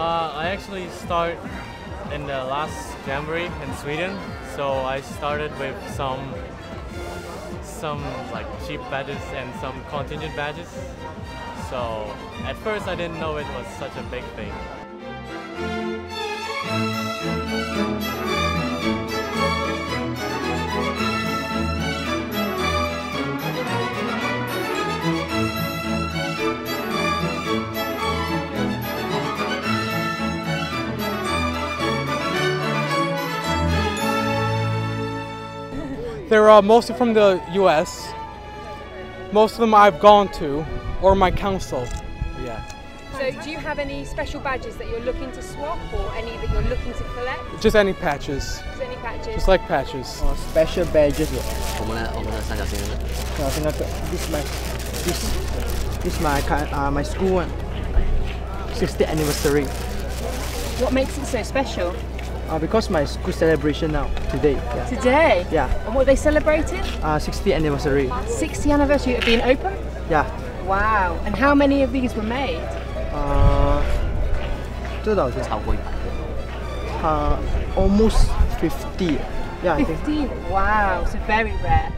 Uh, actually start in the last January in Sweden. So I started with some some like cheap badges and some contingent badges. So at first I didn't know it was such a big thing. They're uh, mostly from the US. Most of them I've gone to, or my council. Yeah. So, do you have any special badges that you're looking to swap, or any that you're looking to collect? Just any patches. Just any patches. Just like patches. Oh, special badges. This is my this this is my uh, my school one. 60th anniversary. What makes it so special? Uh, because my school celebration now, today. Yeah. Today? Yeah. And what they celebrating? Uh, 60th anniversary. 60th anniversary of being open? Yeah. Wow. And how many of these were made? Uh, 2000. Uh, almost 50. Yeah, 50? Wow, so very rare.